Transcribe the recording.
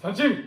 三庆。